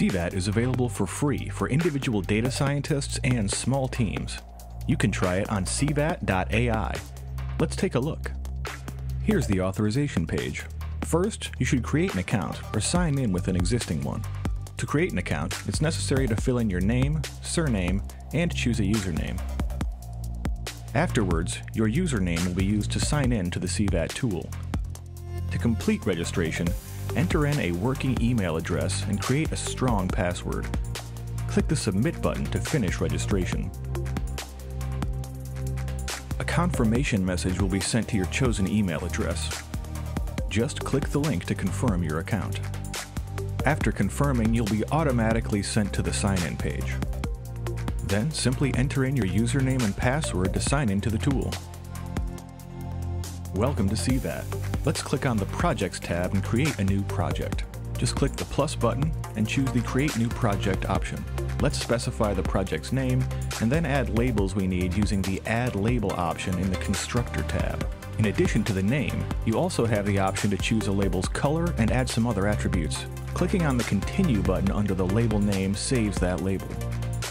CVAT is available for free for individual data scientists and small teams. You can try it on cvat.ai. Let's take a look. Here's the authorization page. First, you should create an account or sign in with an existing one. To create an account, it's necessary to fill in your name, surname, and choose a username. Afterwards, your username will be used to sign in to the CVAT tool. To complete registration, enter in a working email address and create a strong password. Click the Submit button to finish registration. A confirmation message will be sent to your chosen email address. Just click the link to confirm your account. After confirming, you'll be automatically sent to the sign-in page. Then simply enter in your username and password to sign into the tool. Welcome to CVAT. Let's click on the Projects tab and create a new project. Just click the plus button and choose the Create New Project option. Let's specify the project's name and then add labels we need using the Add Label option in the Constructor tab. In addition to the name, you also have the option to choose a label's color and add some other attributes. Clicking on the Continue button under the label name saves that label.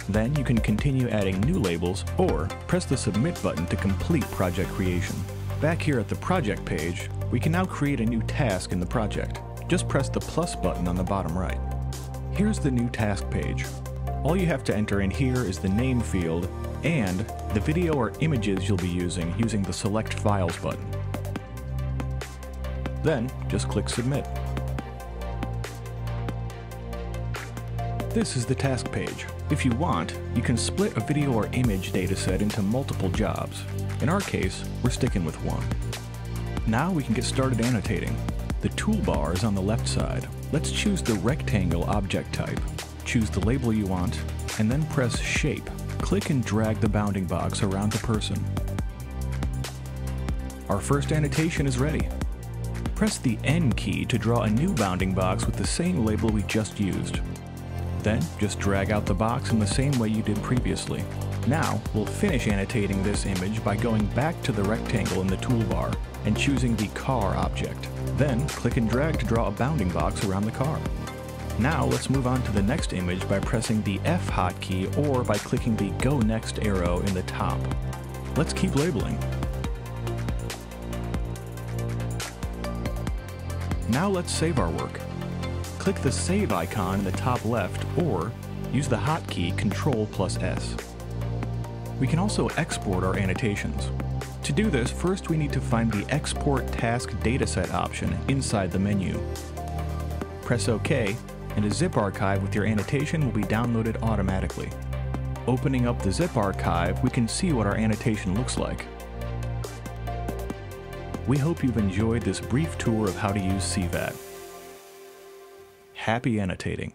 Then you can continue adding new labels or press the Submit button to complete project creation. Back here at the project page, we can now create a new task in the project. Just press the plus button on the bottom right. Here's the new task page. All you have to enter in here is the name field and the video or images you'll be using using the Select Files button. Then, just click Submit. This is the task page. If you want, you can split a video or image dataset into multiple jobs. In our case, we're sticking with one. Now we can get started annotating. The toolbar is on the left side. Let's choose the rectangle object type. Choose the label you want, and then press Shape. Click and drag the bounding box around the person. Our first annotation is ready. Press the N key to draw a new bounding box with the same label we just used. Then, just drag out the box in the same way you did previously. Now, we'll finish annotating this image by going back to the rectangle in the toolbar and choosing the car object. Then, click and drag to draw a bounding box around the car. Now, let's move on to the next image by pressing the F hotkey or by clicking the Go Next arrow in the top. Let's keep labeling. Now let's save our work. Click the Save icon in the top left or use the hotkey Control plus S. We can also export our annotations. To do this, first we need to find the Export Task Dataset option inside the menu. Press OK, and a zip archive with your annotation will be downloaded automatically. Opening up the zip archive, we can see what our annotation looks like. We hope you've enjoyed this brief tour of how to use CVAT. Happy annotating!